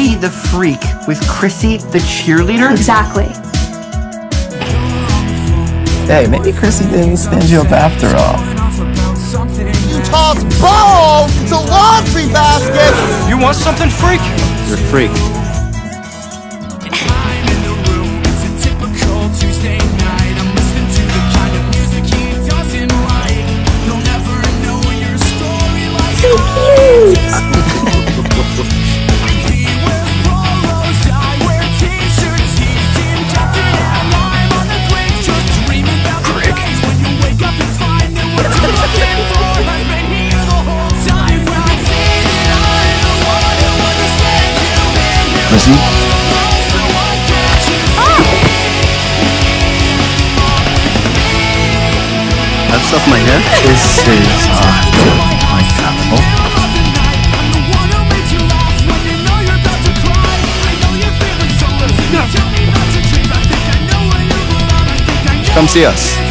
Eddie the freak with Chrissy the cheerleader? Exactly. Hey, maybe Chrissy didn't stand you up after all. You toss balls into laundry baskets! You want something, freak? You're a freak. Chrissy? That stuff in my hair? This is, uh, my apple. Come see us.